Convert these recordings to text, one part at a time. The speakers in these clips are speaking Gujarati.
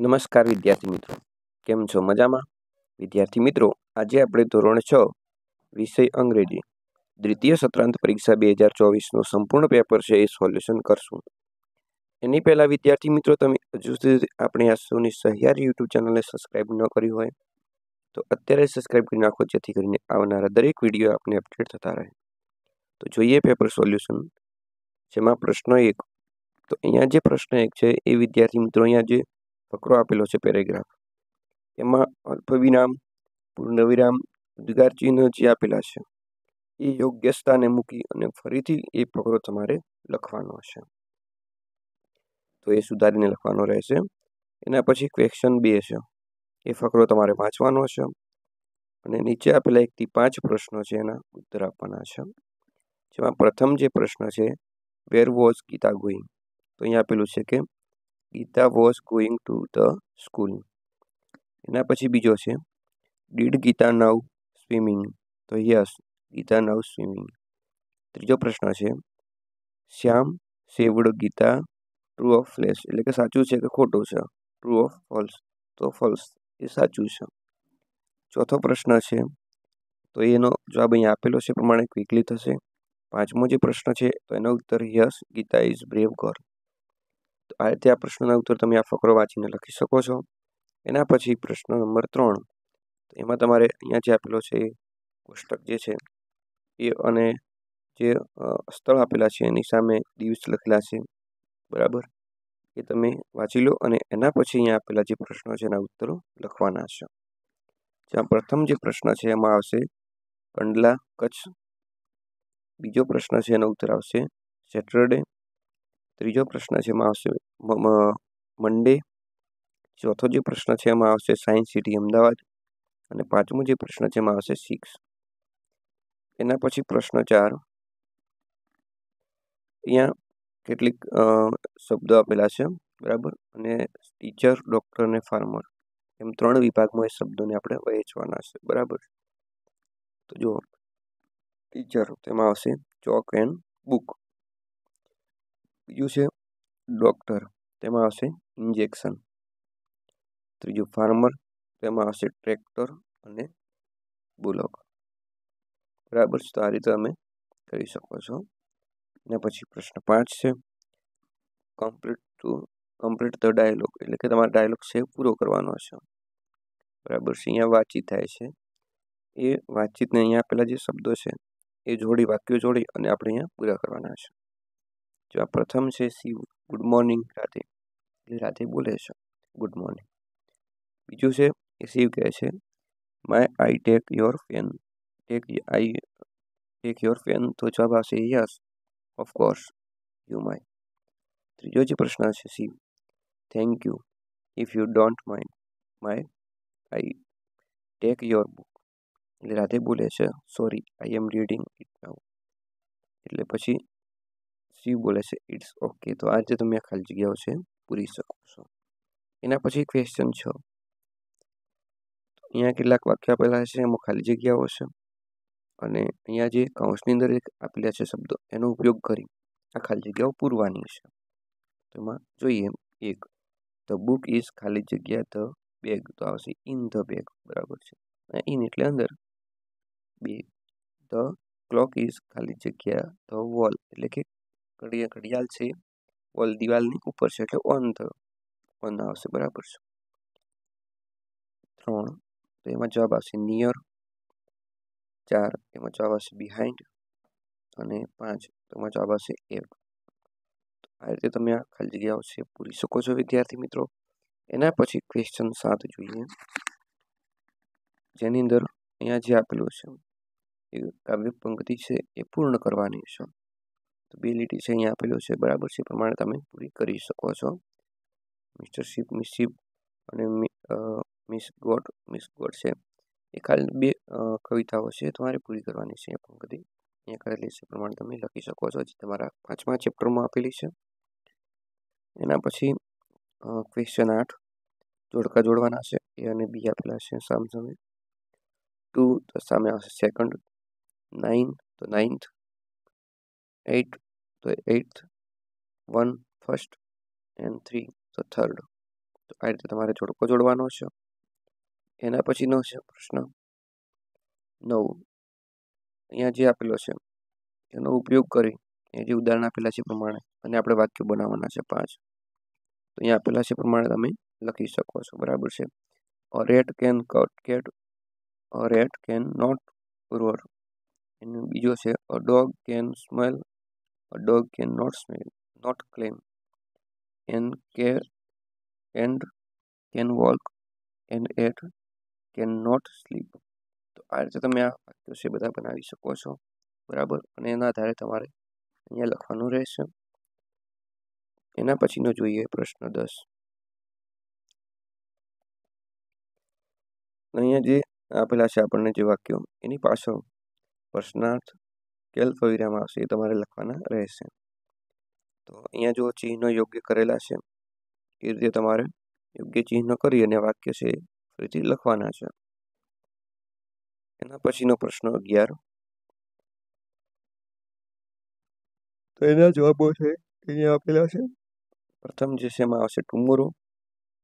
નમસ્કાર વિદ્યાર્થી મિત્રો. કેમ છો? મજામાં? વિદ્યાર્થી મિત્રો, આજે આપણે ધોરણ છ, વિષય અંગ્રેજી, દ્વિતીય સત્રાંત પરીક્ષા બે હજાર ચોવીસનું સંપૂર્ણ પેપર છે એ સોલ્યુશન કરશું. એની પહેલાં વિદ્યાર્થી મિત્રો, તમે હજુ સુધી આપણે આ સોની સહિયારી યુટ્યુબ ચેનલને સબસ્ક્રાઈબ ન કરી હોય, તો અત્યારે સબસ્ક્રાઈબ કરી નાખો, જેથી કરીને આવનારા દરેક વીડિયો આપને અપડેટ થતા રહે. તો જોઈએ પેપર સોલ્યુશન. જેમાં પ્રશ્ન એક. તો અહીંયા જે પ્રશ્ન એક છે, એ વિદ્યાર્થી મિત્રો, અહીંયા જે ફકરો આપેલો છે પેરેગ્રાફ. એમાં અલ્પવિરામ, પૂર્ણવિરામ ઉદ્ગાર ચિહ્ન જે આપેલા છે, એ યોગ્ય સ્થાને મૂકી અને ફરીથી એ ફકરો તમારે લખવાનો છે તો એ સુધારીને લખવાનો રહેશે. એના પછી ક્વેશ્ચન બે છે. એ ફકરો તમારે વાંચવાનો છે અને નીચે આપેલા એકથી પાંચ પ્રશ્નો છે એના ઉત્તર આપવાના છે. જેમાં પ્રથમ જે પ્રશ્ન છે વેર વોઝ ગીતા ગોઈંગ તો અહીંયા આપેલું છે કે Geeta was going to the school. એના પછી બીજો છે ડીડ ગીતા નવ, સ્વિમિંગ. તો યસ, ગીતા નવ, સ્વિમિંગ. ત્રીજો પ્રશ્ન છે, Shyam saved Geeta true or false એટલે કે સાચું છે કે ખોટું છે? ટ્રુ ઓફ ફોલ્સ તો ફોલ્સ એ સાચું છે. ચોથો પ્રશ્ન છે, તો એનો જવાબ અહીંયા આપેલો છે પ્રમાણે ક્વિકલી થશે. પાંચમો જે પ્રશ્ન છે, તો એનો ઉત્તર yes, Geeta is brave girl આ રીતે આ પ્રશ્નના ઉત્તર તમે આ ફકરો વાંચીને લખી શકો છો. એના પછી પ્રશ્ન નંબર ત્રણ. એમાં તમારે અહીંયા જે આપેલો છે એ કોષ્ટક જે છે એ અને જે સ્થળ આપેલા છે એની સામે દિવસ લખેલા છે. બરાબર? એ તમે વાંચી લો અને એના પછી અહીંયા આપેલા જે પ્રશ્નો છે એના ઉત્તરો લખવાના છે. જ્યાં પ્રથમ જે પ્રશ્ન છે એમાં આવશે કંડલા કચ્છ. બીજો પ્રશ્ન છે એનો ઉત્તર આવશે સેટરડે. ત્રીજો પ્રશ્ન છે, એમાં આવશે મંડે ચોથો જે પ્રશ્ન છે, એમાં આવશે સાયન્સ સિટી અમદાવાદ. અને પાંચમો જે પ્રશ્ન છે, એમાં આવશે સિક્સ એના પછી પ્રશ્ન ચાર. અહીંયા કેટલીક શબ્દો આપેલા છે, બરાબર? અને ટીચર ડૉક્ટર અને ફાર્મર એમ ત્રણ વિભાગમાં એ શબ્દોને આપણે વહેંચવાના છે, બરાબર? તો જુઓ. ટીચર તેમાં આવશે ચોક એન્ડ બુક બીજું છે. ડૉક્ટર, તેમાં આવશે ઇન્જેક્શન. ત્રીજું, ફાર્મર, તેમાં આવશે ટ્રેક્ટર અને બુલોક. બરાબર છે, તો આ રીતે તમે કરી શકો છો. ને પછી પ્રશ્ન પાંચ છે. Complete to complete the dialogue, એટલે કે તમારો ડાયલોગ છે પૂરો કરવાનો છે. બરાબર છે, અહીંયા વાતચીત થાય છે. એ વાતચીતને અહીંયા પેલા જે શબ્દો છે, એ જોડી, વાક્યો જોડી અને આપણે અહીંયા પૂરા કરવાના છે. જો આ પ્રથમ છે સી ગુડ મોર્નિંગ રાધે એટલે રાધે બોલે છે ગુડ મોર્નિંગ બીજું છે એ શિવ કહે છે may I take your pen take I take your pen તો જવાબ આવશે યસ ઓફકોર્સ યુ માય ત્રીજો જે પ્રશ્ન છે Shiv thank you if you don't mind may I take your book એટલે રાધે બોલે છે sorry I am reading it now એટલે પછી શિવ બોલે છે ઇટ્સ ઓકે તો આ જે તમે ખાલી જગ્યાઓ છે, પૂરી શકો છો એના પછી ક્વેશ્ચન છ. અહીંયા કેટલાક વાક્ય આપેલા છે, એમાં ખાલી જગ્યાઓ છે. અને અહીંયા જે કાઉન્સની અંદર એક આપેલા છે શબ્દો, એનો ઉપયોગ કરી આ ખાલી જગ્યાઓ પૂરવાની છે. તેમાં જોઈએ એક ધ બુક ઇઝ ખાલી જગ્યા ધ બેગ તો આવશે ઇન ધ બેગ બરાબર છે. ઇન એટલે અંદર, બે ધ ક્લોક ઇઝ ખાલી જગ્યા ધ વોલ એટલે કે ઘડિયા ઘડિયાળ છે વોલ દિવાલની ઉપર છે એટલે ઓન થયો. ઓન આવશે, બરાબર છે. ત્રણ, તો એમાં જવાબ આવશે નિયર ચાર, એમાં જવાબ આવશે બિહાઇન્ડ અને પાંચ એમાં જવાબ આવશે એટ આ રીતે તમે આ ખાલી જગ્યાઓ છે પૂરી શકો છો, વિદ્યાર્થી મિત્રો. એના પછી ક્વેશ્ચન સાત જોઈએ. જેની અંદર અહીંયા જે આપેલું છે, એ કાવ્ય પંક્તિ છે, એ પૂર્ણ કરવાની છે. તો બે લીટી છે અહીંયા આપેલું છે. બરાબર છે. પ્રમાણે તમે પૂરી કરી શકો છો. મિસ્ટર શિપ મિસ શિપ અને મિસ ગોડ મિસ ગોડ છે. એ ખાલી બે કવિતાઓ છે. તમારે પૂરી કરવાની છે. પણ પંક્તિ અહીંયા કરેલી છે પ્રમાણે તમે લખી શકો છો. જે તમારા પાંચમા ચેપ્ટરમાં આપેલી છે. એના પછી ક્વેશ્ચન આઠ જોડકા જોડવાના છે. એ અને બી આપેલા છે સામસામે ટુ તો સામે આવશે સેકન્ડ નાઇન તો નાઇન્થ એઇટ તો eighth one first and three તો થર્ડ તો આ રીતે તમારે જોડકો જોડવાનો છે. એના પછીનો છે પ્રશ્ન નવ. અહીંયા જે આપેલો છે, એનો ઉપયોગ કરી, એ જે ઉદાહરણ આપેલા છે પ્રમાણે, અને આપણે વાક્યો બનાવવાના છે પાંચ. તો અહીંયા આપેલા છે પ્રમાણે તમે લખી શકો છો, બરાબર છે? A rat can cut cat a rat can not roar એનું બીજો છે a dog can smell a dog can not smell not claim an and and can and can not sleep તો આ રીતે તમે આ વાક્યો છે બધા બનાવી શકો છો. બરાબર? અને એના આધારે તમારે અહીંયા લખવાનું રહેશે. એના પછીનો જોઈએ પ્રશ્ન દસ. અહીંયા જે આપેલા છે આપણને જે વાક્યો, એની પાછળ પ્રશ્નાર્થ કે અલ્પ વિરામ આવશે એ તમારે લખવાના રહેશે. તો અહીંયા જો ચિહ્નો યોગ્ય કરેલા છે એ રીતે તમારે યોગ્ય ચિહ્નો કરી અને વાક્ય છે ફરીથી લખવાના છે. એના પછીનો પ્રશ્ન અગિયાર. તો એના જવાબો છે અહીંયા આપેલા છે? પ્રથમ જે છે એમાં આવશે ટુમોરો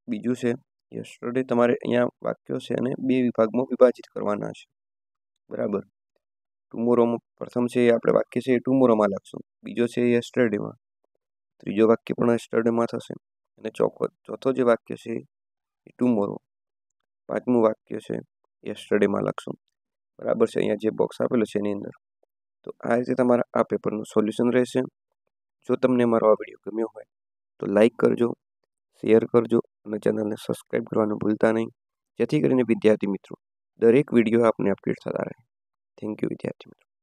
બીજું છે યસ્ટરડે તમારે અહીંયા વાક્યો છે અને બે વિભાગમાં વિભાજિત કરવાના છે. બરાબર. ટુમોરોમાં પ્રથમ છે એ આપણે વાક્ય છે એ ટુમોરોમાં લખશું. બીજો છે એ યસ્ટરડેમાં. ત્રીજો વાક્ય પણ યસ્ટરડેમાં થશે. અને ચોથો ચોથો જે વાક્ય છે એ ટુમોરો. પાંચમું વાક્ય છે યસ્ટરડેમાં લખશું. બરાબર છે, અહીંયા જે બોક્સ આપેલું છે એની અંદર. તો આ રીતે તમારા આ પેપરનું સોલ્યુશન રહેશે. જો તમને મારો આ વીડિયો ગમ્યો હોય, તો લાઈક કરજો શેર કરજો અને ચેનલને સબસ્ક્રાઈબ કરવાનું ભૂલતા નહીં. જેથી કરીને વિદ્યાર્થી મિત્રો, દરેક વીડિયો આપને અપડેટ થતા રહે. થેન્ક યુ વિદ્યાર્થી મિત્રો